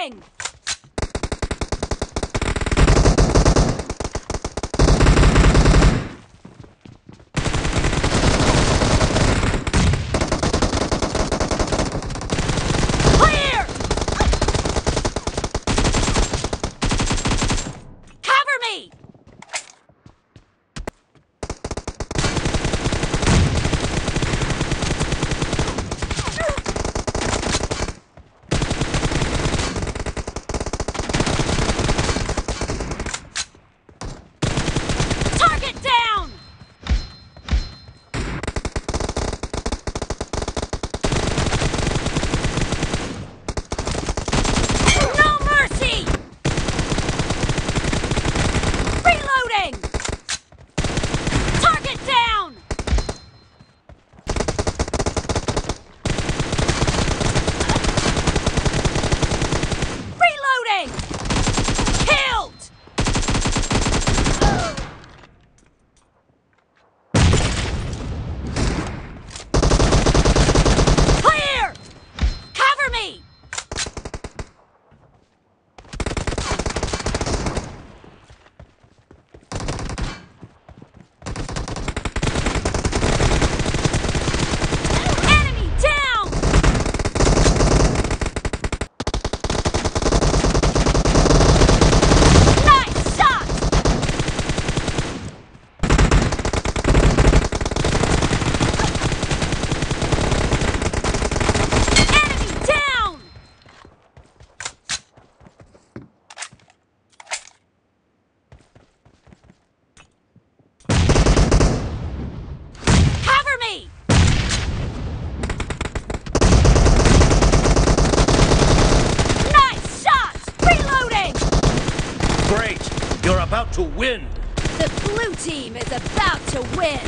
Reloading! Great. You're about to win. The blue team is about to win!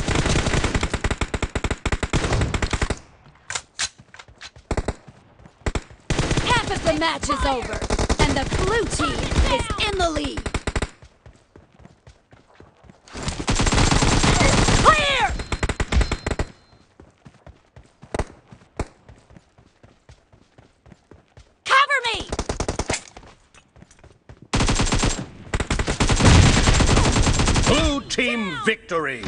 Half of the match is over, and the blue team is in the lead. Team victory.